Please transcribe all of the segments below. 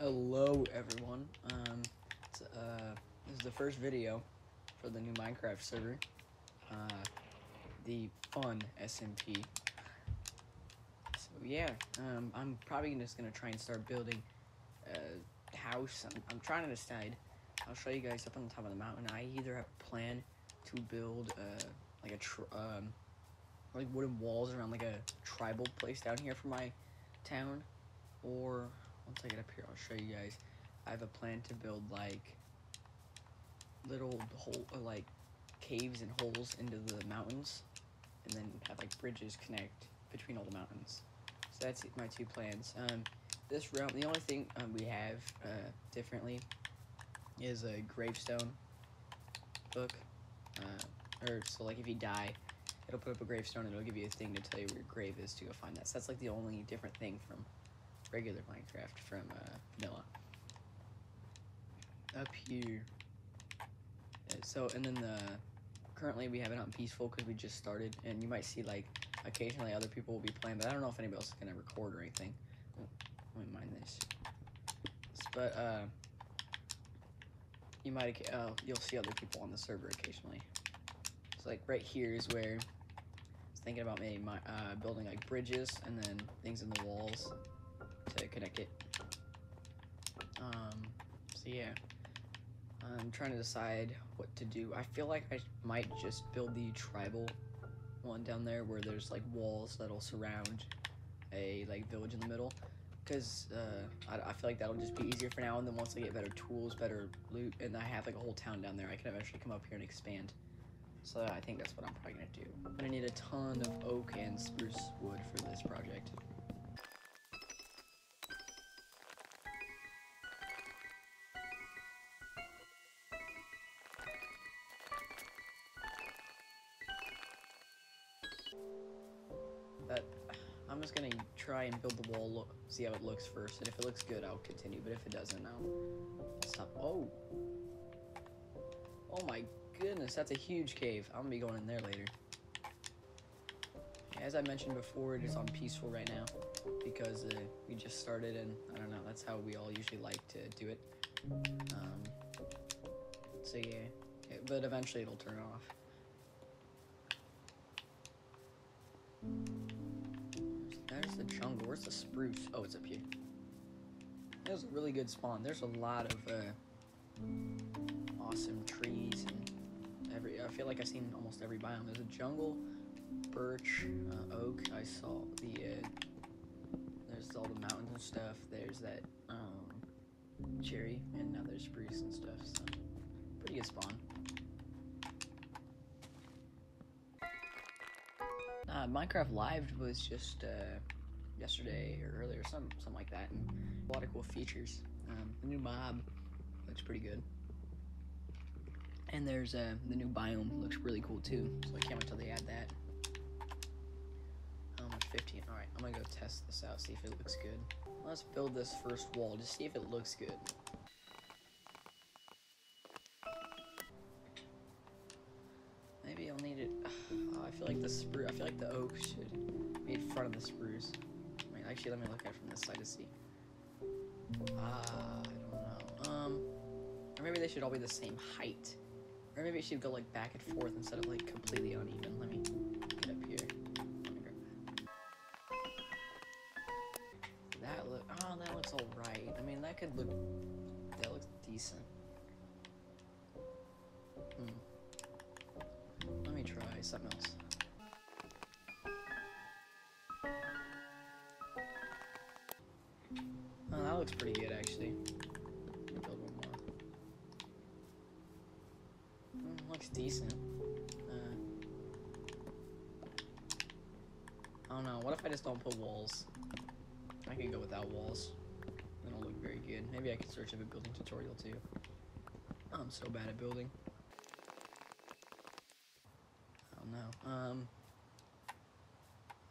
Hello, everyone. Um, uh, this is the first video for the new Minecraft server, uh, the fun SMP. So yeah, um, I'm probably just gonna try and start building a house. I'm, I'm trying to decide. I'll show you guys up on the top of the mountain. I either have a plan to build uh, like a um, like wooden walls around like a tribal place down here for my town, or once I get up here, I'll show you guys. I have a plan to build like little hole, uh, like caves and holes into the mountains, and then have like bridges connect between all the mountains. So that's my two plans. Um, this realm, the only thing um, we have uh, differently is a gravestone book. Uh, or so like if you die, it'll put up a gravestone and it'll give you a thing to tell you where your grave is to go find that. So that's like the only different thing from regular Minecraft from uh, vanilla. Up here. Uh, so and then the currently we have it on peaceful because we just started, and you might see like occasionally other people will be playing, but I don't know if anybody else is gonna record or anything. Let me mind this. But uh, you might uh, you'll see other people on the server occasionally. So like right here is where I was thinking about maybe my, uh, building like bridges and then things in the walls to connect it. Um, so yeah, I'm trying to decide what to do. I feel like I might just build the tribal one down there where there's like walls that'll surround a like village in the middle. Because uh, I, I, feel like that'll just be easier for now and then once I get better tools better loot and I have like a whole town down there I can eventually come up here and expand. So I think that's what I'm probably gonna do. I'm gonna need a ton of oak and spruce wood for this project I'm just gonna try and build the wall, look, see how it looks first, and if it looks good, I'll continue, but if it doesn't, I'll stop. Oh! Oh my goodness, that's a huge cave. I'm gonna be going in there later. As I mentioned before, it is on peaceful right now, because uh, we just started, and I don't know, that's how we all usually like to do it. Um, so yeah, but eventually it'll turn off. Where's the spruce? Oh, it's up here. It was a really good spawn. There's a lot of uh, awesome trees and every. I feel like I've seen almost every biome. There's a jungle, birch, uh, oak. I saw the. Uh, there's all the mountains and stuff. There's that um, cherry, and now there's spruce and stuff. So pretty good spawn. Uh, Minecraft Live was just uh, yesterday or earlier, some something like that, and a lot of cool features. Um, the new mob looks pretty good, and there's uh, the new biome looks really cool too. So I can't wait till they add that. How much? 15. All right, I'm gonna go test this out, see if it looks good. Let's build this first wall, to see if it looks good. Maybe I'll need it. Oh, I feel like the spruce. I feel like the oak should be in front of the spruce. Actually, let me look at it from this side to see. Ah, uh, I don't know. Um, or maybe they should all be the same height. Or maybe it should go like back and forth instead of like completely uneven. Let me get up here. That look. Oh, that looks all right. I mean, that could look. That looks decent. Hmm Let me try something else. Looks pretty good actually. Build one more. Mm, looks decent. Uh, I don't know. What if I just don't put walls? I can go without walls. It'll look very good. Maybe I can search up a building tutorial too. I'm so bad at building. I don't know. Um,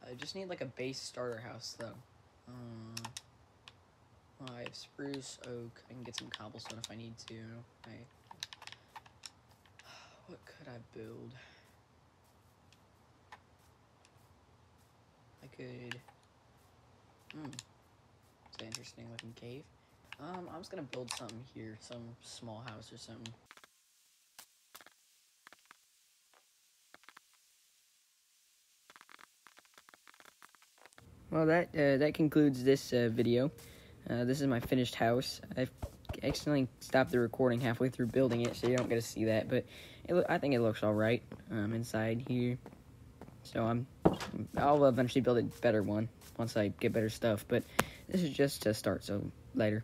I just need like a base starter house though. Uh, I have spruce, oak. I can get some cobblestone if I need to. I, what could I build? I could. Hmm. It's an interesting looking cave. Um, I'm just gonna build something here, some small house or something. Well, that uh, that concludes this uh, video. Uh, this is my finished house. I've accidentally stopped the recording halfway through building it, so you don't get to see that. But it I think it looks all right um, inside here. So I'm I'll eventually build a better one once I get better stuff. But this is just to start. So later.